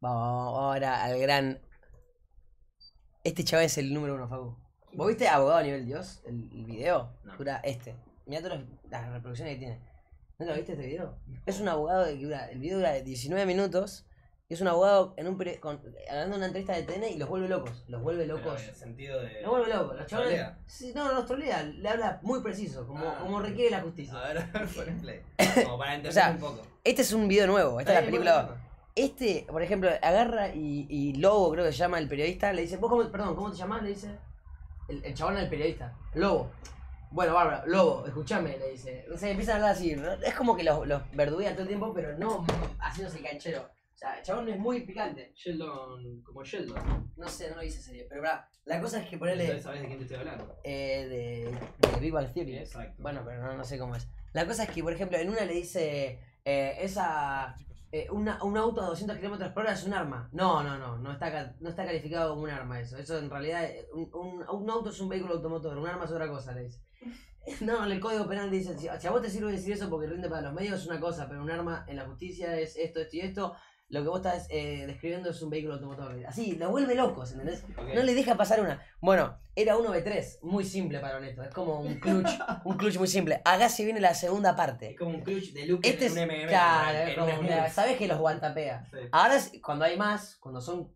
Vamos, ahora al gran. Este chaval es el número uno, Facu. ¿Vos viste Abogado a nivel Dios? El, el video. No. Dura este. Mirá todas las reproducciones que tiene. ¿No lo viste este video? Es un abogado de que dura. El video dura 19 minutos. Y es un abogado en un peri- con, hablando de una entrevista de TN y los vuelve locos. Los vuelve Pero locos. en el sentido de. Los vuelve locos. Los chavales. Sí, no, no los trolea. Le habla muy preciso, como, Ah. como requiere la justicia. A ver, pon play. Como para entender O sea, un poco. Este es un video nuevo. Esta es la película. Este, por ejemplo, agarra y, y Lobo, creo que se llama el periodista, le dice, ¿vos cómo, perdón, ¿cómo te llamás? Le dice. El, el chabón al periodista. Lobo. Bueno, Bárbara, Lobo, escúchame, le dice. O sea, empiezan a hablar así. ¿no? Es como que los, los verduguea todo el tiempo, pero no haciéndose el canchero. O sea, el chabón es muy picante. Sheldon, como Sheldon. No sé, no lo hice serie. Pero pará, la cosa es que ponerle sabes de quién te estoy hablando. eh, de, de Big Bang Theory. Exacto. Bueno, pero no, no sé cómo es. La cosa es que, por ejemplo, en una le dice, eh, esa, eh, una- un auto a 200 kilómetros por hora es un arma. No, no, no, no está, no está calificado como un arma eso. Eso en realidad, eh, un, un- un auto es un vehículo automotor, un arma es otra cosa, le dice. No, en el Código Penal dice, si a vos te sirve decir eso porque rinde para los medios es una cosa, pero un arma en la justicia es esto, esto y esto. Lo que vos estás eh, describiendo es un vehículo automotor. Así, lo vuelve locos, ¿entendés? Ok. No le deja pasar una. Bueno, era 1v3, muy simple para honesto. Es como un clutch, un clutch muy simple. Acá se viene la segunda Es parte. como un clutch de Luke Este es, un MM. claro, en es como, sabes que los guantapea. Sí. Ahora es- cuando hay más, cuando son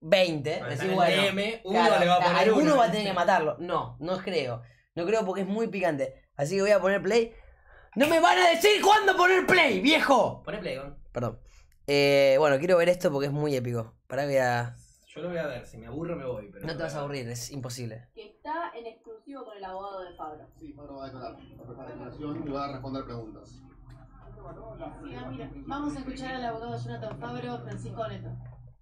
20, Cuando decís, bueno, DM, uno claro, le va a poner alguno uno. va a tener que matarlo. No, no creo. No creo porque es muy picante. Así que voy a poner play. ¡No me van a decir cuándo poner play, viejo! Pone play, Gon. Perdón. Eh, bueno, quiero ver esto porque es muy épico. Para que a... Yo lo voy a ver, si me aburro me voy. Pero No te vas a aburrir, es imposible. que está en exclusivo con el abogado de Fabro. Sí, Fabro va a declarar, va a preparar declaración y va a responder preguntas. Sí, mira, vamos a escuchar al abogado Jonathan Fabro, Francisco Neto.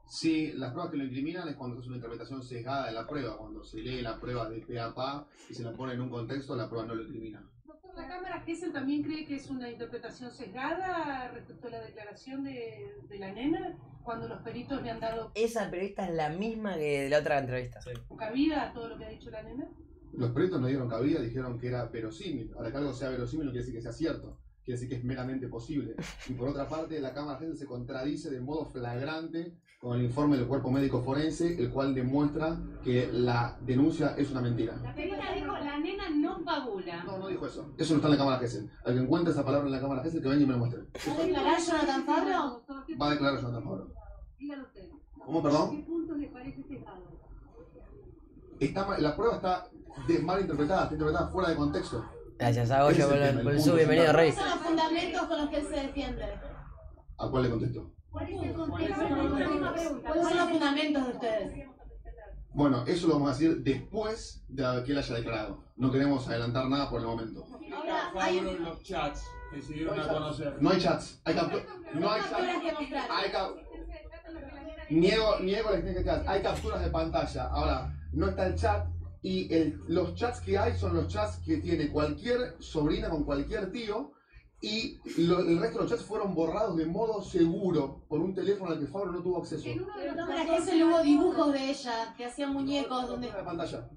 Sí, las pruebas que lo incriminan es cuando se hace una interpretación sesgada de la prueba, cuando se lee la prueba de pe a pa y se la pone en un contexto, la prueba no lo incrimina. Doctor, la Cámara Gesell también cree que es una interpretación sesgada respecto a la declaración de, de la nena cuando los peritos le han dado Esa periodista es la misma que de la otra entrevista. cabida a todo lo que ha dicho la nena. Los peritos no dieron cabida, dijeron que era verosímil. Ahora que algo sea verosímil no quiere decir que sea cierto, quiere decir que es meramente posible. Y por otra parte, la Cámara Gesell se contradice de modo flagrante con el informe del cuerpo médico forense, el cual demuestra que la denuncia es una mentira. La periodista dijo, la nena no fabula. No, no dijo eso. Eso no está en la Cámara Gesell. Al que encuentre esa palabra en la Cámara Gesell, que venga y me lo muestre. ¿Va a declarar Jonathan Fabro? Doctor, ¿qué Va a declarar Jonathan Fabro. Dígalo usted. ¿Cómo, perdón? ¿Qué punto le parece sesgado? Está mal- la prueba está mal interpretada, está interpretada fuera de contexto. Gracias a Goyo por el el, sub, bienvenido. Rey. ¿Cuáles son los fundamentos con los que él se defiende? ¿A cuál le contesto? ¿Cuál es el contexto? ¿Cuáles son los fundamentos de ustedes? Bueno, eso lo vamos a decir después de que él haya declarado. No queremos adelantar nada por el momento. Ahora, hay los chats que se dieron a conocer. No hay chats. Hay captu- no hay capturas que chats. mostrar. Hay cap- niego, niego la existencia de chats. Hay capturas de pantalla. Ahora, no está el chat. Y el- los chats que hay son los chats que tiene cualquier sobrina con cualquier tío. Y lo- el resto de los chats fueron borrados de modo seguro por un teléfono al que Fabro no tuvo acceso. En uno de los no, para Gesell hubo dibujos de ella que hacían muñecos donde... de pantalla.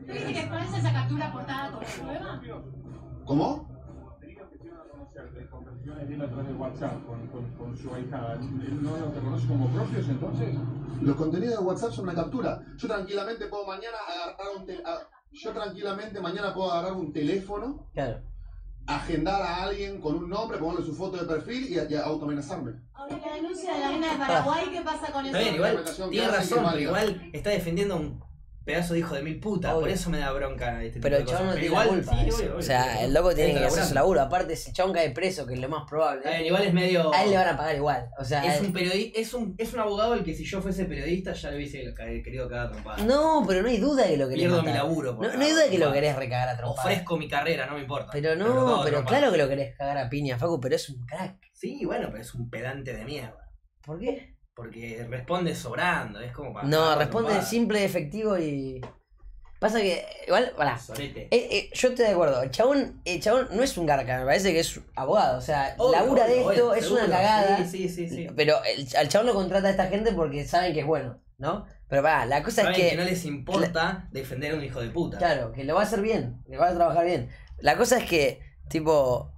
¿Usted dice que parece esa captura portada como prueba? ¿Cómo? Conversaciones a través de WhatsApp con, con, con su. ¿Él ¿No los reconoce como propios entonces? Los contenidos de WhatsApp son una captura. Yo tranquilamente puedo mañana agarrar un a- yo tranquilamente mañana puedo agarrar un teléfono, Claro. Agendar a alguien con un nombre, ponerle su foto de perfil y, y autoamenazarme. Ahora, la denuncia de la nena de Paraguay, ¿qué pasa con eso? Está bien, igual tiene razón, pero igual está defendiendo un pedazo de hijo de mil putas. Por eso me da bronca este tipo Pero de el cosas. chabón no tiene la igual, culpa. sí, obvio, o sea, el loco tiene que hacer su laburo. Aparte, si el chabón cae preso, que es lo más probable, Está bien, igual es medio. a él le van a pagar igual. O sea, Es él- un, periodi- es, un, es un abogado el que si yo fuese periodista ya le hubiese querido cagar trompada. No, pero no hay duda que lo querés Pierdo mi laburo. No, no hay duda que lo trompada. querés recagar a trompadas. Ofrezco mi carrera, no me importa. Pero no, pero trompada. claro que lo querés cagar a piña, Facu, pero es un crack. Sí, bueno, pero es un pedante de mierda. ¿Por qué? Porque responde sobrando, es como para. No, responde simple, efectivo y. Pasa que, igual, pará. Sorete. Eh, eh, yo estoy de acuerdo. El chabón, el chabón no es un garca, me parece que es abogado. O sea, Obvio, labura de esto, obvio, es seguro. una cagada. Sí, sí, sí. sí. Pero el, al chabón lo contrata a esta gente porque saben que es bueno, ¿no? Pero pará, la cosa Saben es que... no les importa defender a un hijo de puta. Claro, que lo va a hacer bien, que va a trabajar bien. La cosa es que, tipo,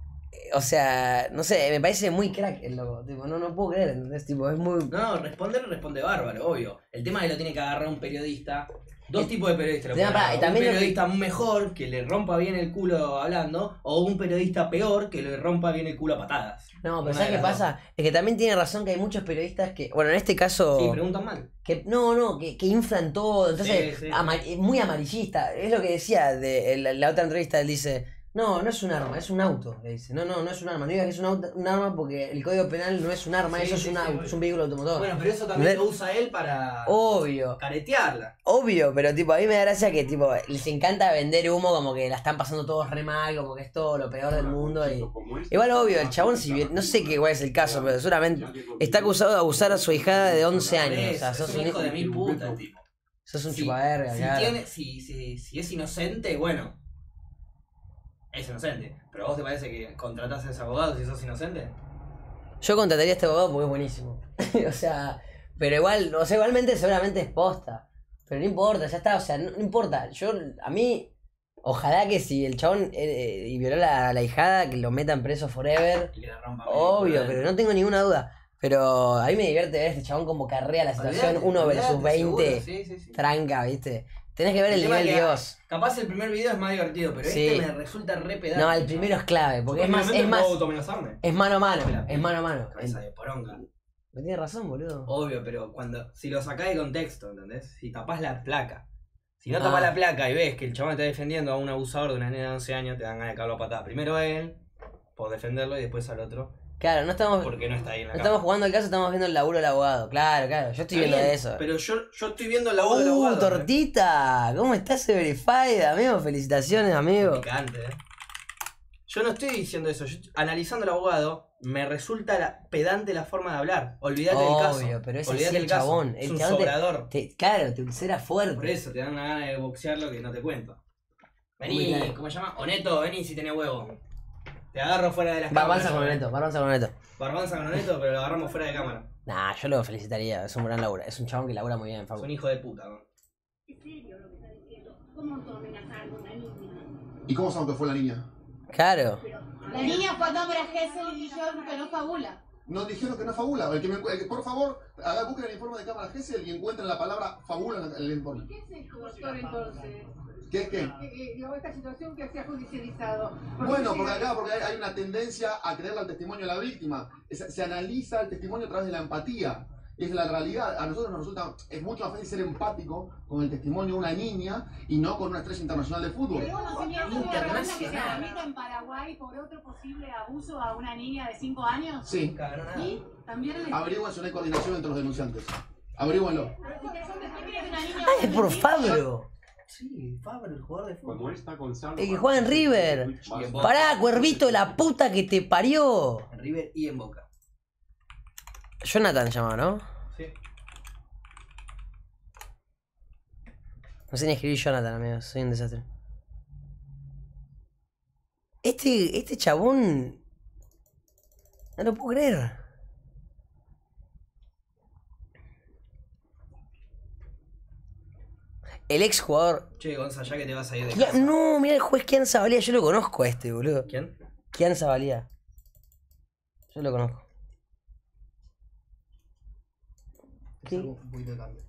o sea, no sé, me parece muy crack el loco. Tipo, no, no puedo creer, ¿entendés? Tipo, es muy. No, responder responde bárbaro, obvio. El tema es que lo tiene que agarrar un periodista. Dos tipos de periodistas. lo Tema, también un lo que- periodista mejor que le rompa bien el culo hablando, o un periodista peor que le rompa bien el culo a patadas. No, pero Una ¿sabes de qué las pasa? Es que también tiene razón que hay muchos periodistas que. Bueno, en este caso. Sí, preguntan mal. que no, no, que, que inflan todo. Entonces, Sí, sí. ama- es muy amarillista. Es lo que decía de la, la otra entrevista. Él dice: No, no es un arma, es un auto. Le dice: No, no, no es un arma. No digas que es un, auto- un arma porque el código penal no es un arma, Sí, eso sí, es, un sí, auto, obvio. es un vehículo automotor. Bueno, pero eso también lo usa él para Obvio. caretearla. Obvio, pero tipo, a mí me da gracia que tipo, les encanta vender humo como que la están pasando todos re mal, como que es todo lo peor del mundo y. Igual obvio, el chabón si bien, no sé qué cuál es el caso, pero seguramente está acusado de abusar a su hijada de 11 años. O sea, Es sos un un, hijo de mil puta, el tipo. sos un Si- chupaverga, si, claro. tiene, si, si, si es inocente, bueno. Es inocente. Pero vos te parece que contratás a ese abogado si sos inocente? Yo contrataría a este abogado porque es buenísimo. o sea, pero igual, o sea, igualmente seguramente es posta. Pero no importa, ya está, o sea, no, no importa. Yo, a mí, ojalá que si el chabón eh, y violó a la, la hijada, que lo metan preso forever. Y que le rompa Obvio, pero no tengo ninguna duda. Pero a mí me divierte ver este chabón como carrea la situación Olvidate, 1 versus olvidate, 20. seguro, sí, sí, sí. Tranca, ¿viste? Tenés que ver el, tema nivel Dios. Capaz el primer video es más divertido, pero Sí. este me resulta re pedante. No, el primero es clave, porque es más, es más, es mano a mano, es mano a mano. Cabeza de poronga. Me tiene razón, boludo. Obvio, pero cuando si lo sacás de contexto, ¿entendés? Si tapás la placa. Si no Ah. tapás la placa y ves que el chabón está defendiendo a un abusador de una nena de 11 años, te dan ganas de cagarlo a patada. Primero a él, por defenderlo, y después al otro, Claro, no estamos, no porque no está ahí en la estamos jugando el caso, estamos viendo el laburo del abogado. Claro, claro, yo estoy viendo bien, eso. Pero yo, yo estoy viendo el laburo del ¡Uh, abogado. ¿eh? tortita! ¿Cómo estás, Verified, amigo? Felicitaciones, amigo. Picante, ¿eh? Yo no estoy diciendo eso. Yo, analizando al abogado, me resulta la- pedante la forma de hablar. Olvídate del caso. Obvio, pero es Olvídate así el caso. chabón. Es El un chabón te- sobrador. Te- claro, te ulcera fuerte. Por eso, te dan una gana de boxear lo que no te cuento. Vení. ¿cómo se llama? Oneto, vení si tenés huevo. Te agarro fuera de las Barbanza con. Oneto, barbanza con Oneto. Barbanza con Oneto, pero lo agarramos fuera de cámara. Nah, yo lo felicitaría, es un gran laburo. Es un chabón que labura muy bien, Es Facu. un hijo de puta, ¿no? ¿Es serio lo que está diciendo? ¿Cómo a una niña? ¿Y cómo saben que fue la niña? Claro. La niña fue a cámara Gesell y dijeron que no fabula. Nos dijeron que no es fabula. El que me- el que- por favor, haga, busquen el informe de cámara Gesell y encuentren la palabra fabula en el informe. ¿Qué es esto, doctor, entonces? ¿Qué es qué? Eh, eh, digo, esta situación que se ha judicializado. Porque Bueno, porque acá porque hay, una tendencia a creerle al testimonio de la víctima. Es- se analiza el testimonio a través de la empatía. Es la realidad. A nosotros nos resulta, es mucho más fácil ser empático con el testimonio de una niña y no con una estrella internacional de fútbol. ¿Hay conocimiento de herramientas que se Internacional. tramita en Paraguay por otro posible abuso a una niña de 5 años? Sí. Y también el... averigüen si no hay coordinación entre los denunciantes. Averigüenlo. Ah, es por Fabro. Sí, Fabro, el jugador de fútbol. Como está Gonzalo. El que juega en River. Pará, cuervito, la puta que te parió. En River y en Boca. Jonathan se llama, ¿no? Sí. No sé ni escribir Jonathan, amigo. Soy un desastre. Este, este chabón. No lo puedo creer. El ex jugador. Che, Gonza, ya que te vas a ir de Ya- casa. No, mira el juez Kian Zabalía. Yo lo conozco a este, boludo. ¿Quién? Kian Zabalía. Yo lo conozco. ¿Qué? Un poquito de cambio.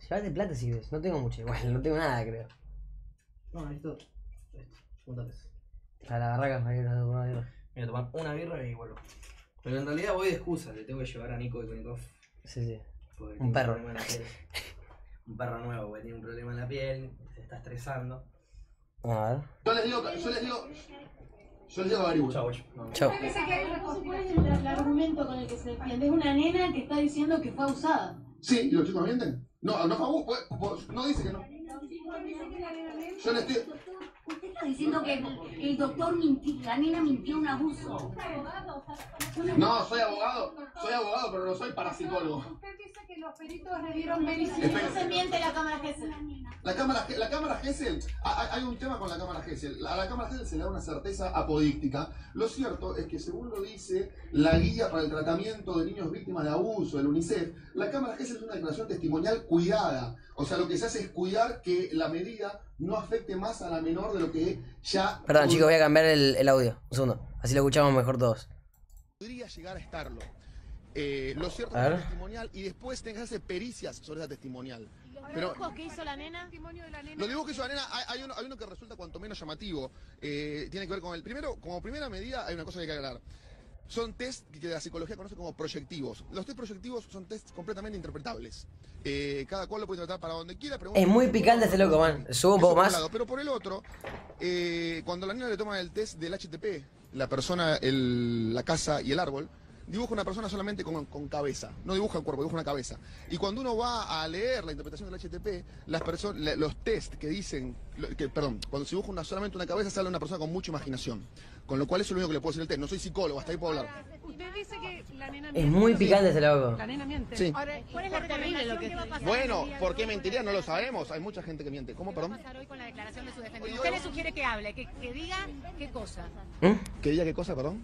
Llevate plata si ves. No tengo mucho igual. No tengo nada, creo. No, necesito. Esto, juntates. Para la barraca, para ir a tomar birra. Voy a tomar una birra y vuelvo. Pero en realidad voy de excusa, le tengo que llevar a Nico Ikonikov. Sí, sí. porque Un perro. piel. Un perro nuevo, porque tiene un problema en la piel, se está estresando. A ver. Yo les digo, yo les digo, yo hay una ¿Cuál es conspiración. el, argumento con el que se defiende? Es una nena que está diciendo que fue abusada. Sí, ¿y los chicos mienten? No, no pues, pues, no dice que no. Yo le estoy, diciendo que el doctor mintió, la nena mintió un abuso. no, soy abogado, soy abogado, pero no soy parapsicólogo. Usted dice que los peritos le dieron Si Espera. no se miente la cámara Gesell. La cámara, la cámara Gesell, hay un tema con la cámara Gesell. A la cámara Gesell se le da una certeza apodíctica. Lo cierto es que, según lo dice la guía para el tratamiento de niños víctimas de abuso del UNICEF, la cámara Gesell es una declaración testimonial cuidada. O sea, lo que se hace es cuidar que la medida no afecte más a la menor de lo que ya. Perdón, chicos, voy a cambiar el, el audio. Un segundo. Así lo escuchamos mejor todos. podría llegar a estarlo. Eh, lo cierto es que ver. es testimonial y después tenés que hacer pericias sobre esa testimonial. ¿Los Pero- dibujos que hizo la nena? Los dibujos que hizo la nena, hay, hay uno, hay uno que resulta cuanto menos llamativo. Eh, tiene que ver con el primero, como primera medida, hay una cosa que hay que aclarar. Son test que la psicología conoce como proyectivos. Los test proyectivos son test completamente interpretables. Eh, cada cual lo puede tratar para donde quiera. Pero Es muy picante este loco, man. Subo un poco más. lado. Pero por el otro, eh, cuando a la nena le toman el test del HTP, la persona, el- la casa y el árbol, dibuja una persona solamente con, con cabeza, no dibuja el cuerpo, dibuja una cabeza. Y cuando uno va a leer la interpretación del HTP, las personas, los test que dicen, que, perdón, cuando se dibuja una, solamente una cabeza, sale una persona con mucha imaginación. Con lo cual eso es lo único que le puedo decir el test. No soy psicólogo, hasta ahí puedo hablar. Usted dice que la nena Es muy picante este loco. La nena miente. Sí. Ahora, ¿cuál es la terrible lo que va a pasar? Bueno, ¿por qué mentiría? No lo sabemos. Hay mucha gente que miente. ¿Cómo, ¿Qué va a perdón? pasar hoy con la declaración de su defendido? Usted le sugiere que hable, que, que diga qué cosa. ¿Mm? ¿Que diga qué cosa, perdón?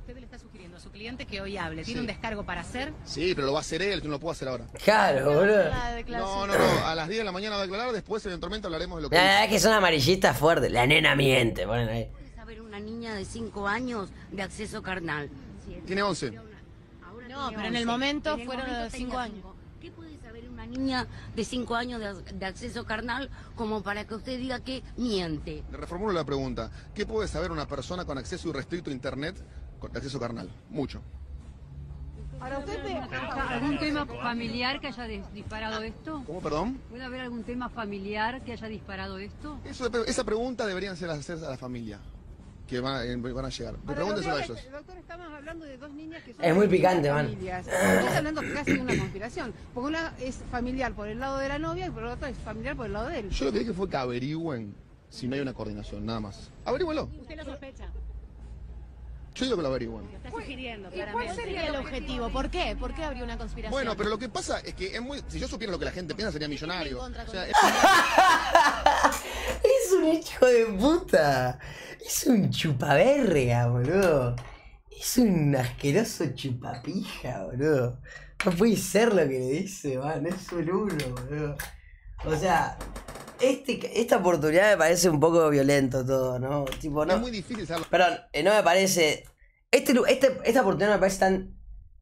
Usted le está sugiriendo a su cliente que hoy hable. ¿Tiene Sí. un descargo para hacer? Sí, pero lo va a hacer él, que no lo puedo hacer ahora. Claro, boludo. No, no, no. A las 10 de la mañana va a declarar, después eventualmente hablaremos de lo que La verdad es que son amarillistas fuertes. La nena miente, ponen ahí. puede saber una niña de 5 años de acceso carnal? Tiene 11. Ahora No, pero en el 11. momento fueron momento de tenía cinco años. cinco. ¿Qué puede saber una niña de 5 años de, de acceso carnal como para que usted diga que miente? Le reformulo la pregunta. ¿Qué puede saber una persona con acceso irrestricto a Internet con acceso carnal? Mucho. Ahora usted ¿Algún tema familiar que haya dis- disparado esto? ¿Cómo, perdón? ¿Puede haber algún tema familiar que haya disparado esto? Eso- esa pregunta deberían ser hacer a la familia que van a, van a llegar. Pregúntenselo a doctor, ellos. Doctor, estamos hablando de dos niñas que son Es muy picante, man. familias. Estamos hablando casi de una conspiración. Porque una es familiar por el lado de la novia y por el otro es familiar por el lado de él. Yo lo que dije fue que averigüen si no hay una coordinación, nada más. Averígüenlo. Usted lo sospecha. Yo digo que lo averigüen. Está sugiriendo, ¿Y cuál sería el objetivo? ¿Por qué? ¿Por qué habría una conspiración? Bueno, pero lo que pasa es que es muy, si yo supiera lo que la gente piensa sería millonario. O sea, Es un hijo de puta. Es un chupaverga, boludo. Es un asqueroso chupapija, boludo. No puede ser lo que le dice, man. Es un uno, boludo. O sea, este, esta oportunidad me parece un poco violento todo, ¿no? Tipo, es no. muy difícil saber Perdón, eh, no me parece. Este, este, esta oportunidad me parece tan.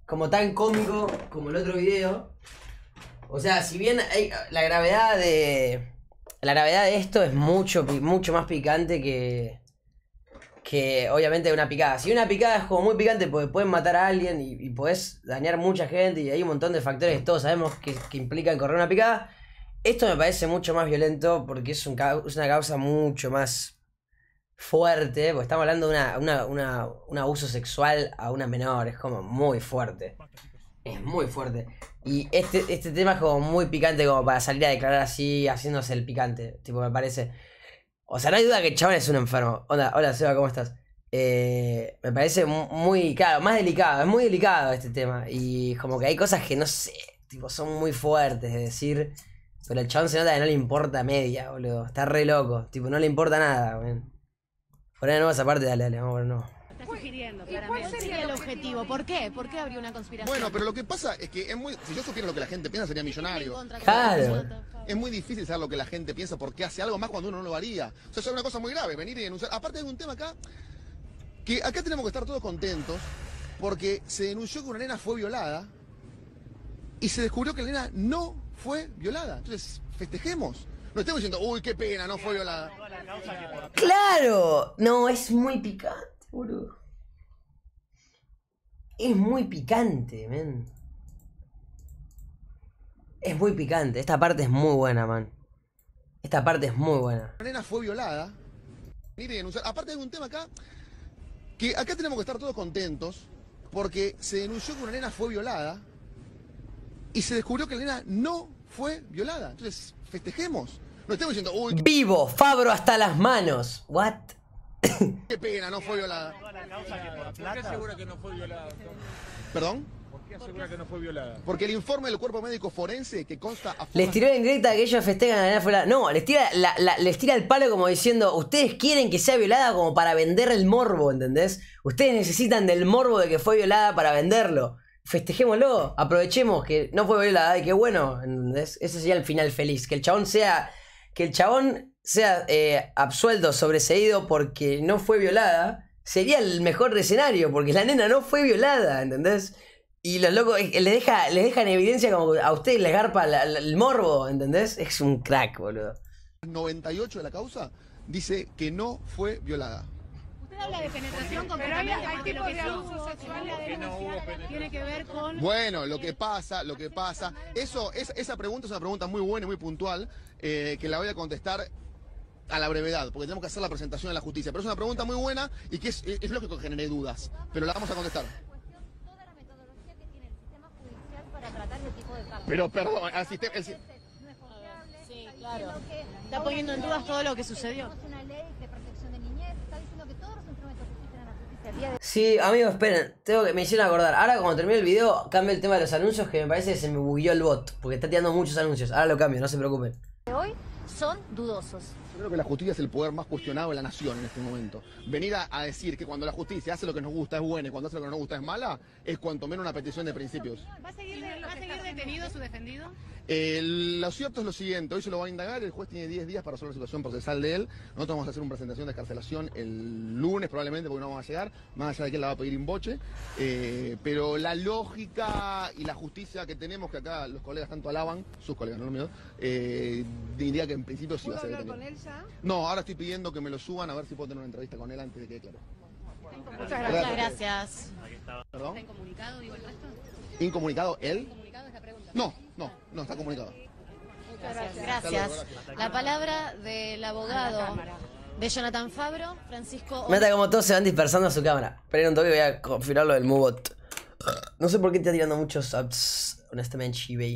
como tan cómico como el otro video. O sea, si bien hay- la gravedad de. La gravedad de esto es mucho, mucho más picante que. Que obviamente una picada. Si una picada es como muy picante porque pueden matar a alguien y, y podés dañar mucha gente y hay un montón de factores que todos sabemos que, que implican correr una picada. Esto me parece mucho más violento porque es, un, es una causa mucho más fuerte, porque estamos hablando de una, un abuso sexual a una menor, es como muy fuerte. Es muy fuerte. Y este, este tema es como muy picante como para salir a declarar así, haciéndose el picante, tipo, me parece. O sea, no hay duda que el chabón es un enfermo. Hola, hola Seba, ¿cómo estás? Eh, me parece mu- muy, claro, más delicado, es muy delicado este tema. Y como que hay cosas que no sé, tipo, son muy fuertes de decir. Pero el chabón se nota que no le importa media, boludo. Está re loco, tipo, no le importa nada, weón. Poné de nuevo esa parte, dale, dale, vamos a ver, no. Está sugiriendo, ¿Y cuál claramente. sería el objetivo? ¿Por qué? ¿Por qué habría una conspiración? Bueno, pero lo que pasa es que es muy, si yo supiera lo que la gente piensa sería millonario. Claro. Es muy difícil saber lo que la gente piensa porque hace algo más cuando uno no lo haría. O sea, eso es una cosa muy grave, venir y denunciar. Aparte hay un tema acá, que acá tenemos que estar todos contentos porque se denunció que una nena fue violada y se descubrió que la nena no fue violada. Entonces, festejemos. No estemos diciendo, uy, qué pena, no fue violada. ¡Claro! No, es muy picante, boludo. Es muy picante, men. Es muy picante. Esta parte es muy buena, man. Esta parte es muy buena. La nena fue violada. Aparte hay un tema acá, que acá tenemos que estar todos contentos porque se denunció que una nena fue violada y se descubrió que la nena no fue violada. Entonces, festejemos. No estemos diciendo, uy, Vivo, Fabro hasta las manos. What? qué pena, no fue violada. ¿Por qué asegura que no fue violada? ¿Perdón? ¿Por qué asegura que no fue violada? Porque el informe del cuerpo médico forense que consta a Les tiró en directa que ellos festejan a la nena fuera. No, les tira, la- la- les tira el palo como diciendo: Ustedes quieren que sea violada como para vender el morbo, ¿entendés? Ustedes necesitan del morbo de que fue violada para venderlo. Festejémoslo, aprovechemos que no fue violada y que bueno, ¿entendés? Ese sería el final feliz. Que el chabón sea. Que el chabón sea eh, absuelto, sobreseído porque no fue violada. sería el mejor escenario, porque la nena no fue violada, ¿entendés? Y los locos eh, le deja, le dejan en evidencia como a ustedes les garpa la- la- el morbo, ¿entendés? Es un crack, boludo. 98 de la causa dice que no fue violada. Usted habla de penetración Pero hay, hay tipos de se abusos denuncia, tiene que ver con... Bueno, lo que pasa, lo que pasa, eso, es, esa pregunta es una pregunta muy buena y muy puntual, eh, que la voy a contestar a la brevedad, porque tenemos que hacer la presentación de la justicia. Pero es una pregunta muy buena y que es, es lógico que genere dudas, pero la vamos a contestar. este. Pero, perdón, el sistema- el si- No es confiable. Sí, claro. Está poniendo en dudas todo lo que sucedió. tenemos una ley de protección de niñez, está diciendo que todos los instrumentos que existen en la justicia al día de Sí, amigos, esperen, tengo que, me hicieron acordar. Ahora cuando termine el video, cambio el tema de los anuncios, que me parece que se me bugueó el bot, porque está tirando muchos anuncios. Ahora lo cambio, no se preocupen. hoy son dudosos. Yo creo que la justicia es el poder más cuestionado de la nación en este momento. Venir a, a decir que cuando la justicia hace lo que nos gusta es buena y cuando hace lo que no nos gusta es mala, es cuanto menos una petición de principios. ¿Va a seguir, va a seguir detenido su defendido? Eh, lo cierto es lo siguiente, hoy se lo va a indagar, el juez tiene 10 días para resolver la situación procesal de él. Nosotros vamos a hacer una presentación de escarcelación el lunes probablemente porque no vamos a llegar, más allá de que él la va a pedir in boche. Eh, pero la lógica y la justicia que tenemos, que acá los colegas tanto alaban, sus colegas, no los míos, eh, diría que en principio sí va a ser detenido. Ya? No, ahora estoy pidiendo que me lo suban a ver si puedo tener una entrevista con él antes de que quede claro. Muchas gracias. gracias. ¿Perdón? incomunicado, digo el resto? ¿Incomunicado él? ¿Incomunicado es la pregunta? No, no, no está comunicado. Gracias. La palabra del abogado de Jonathan Fabro, Francisco... Meta como todos se van dispersando a su cámara. Esperen un toque, voy a confirmar lo del Mubot. No sé por qué está tirando muchos apps, honestamente, eBay.